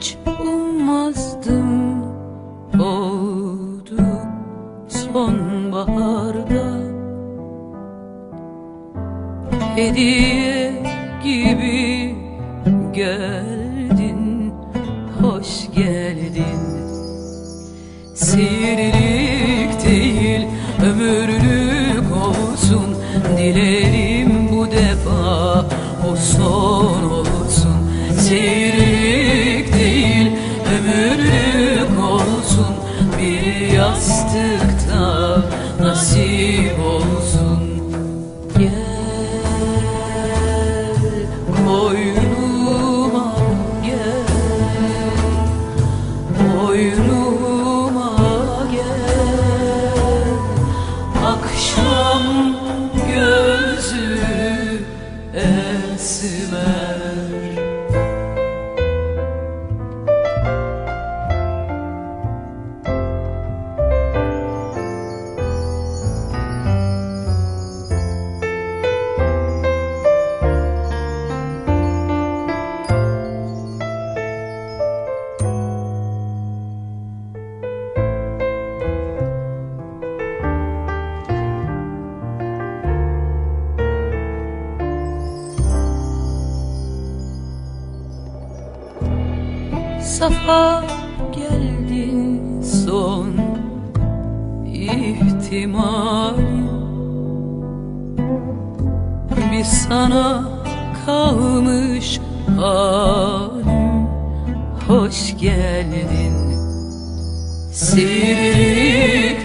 hiç ummazdım. Oldu sonbaharda. Hediye gibi geldin, hoş geldin. Sihirlik değil ömürlük olsun. Dileğim yastıkta nasip olsun. Gel koynuma gel Boynuma gel. Akşam gözü esmer Safa geldin son ihtimalim Bir sana kalmış halim Hoş geldin. Sirlik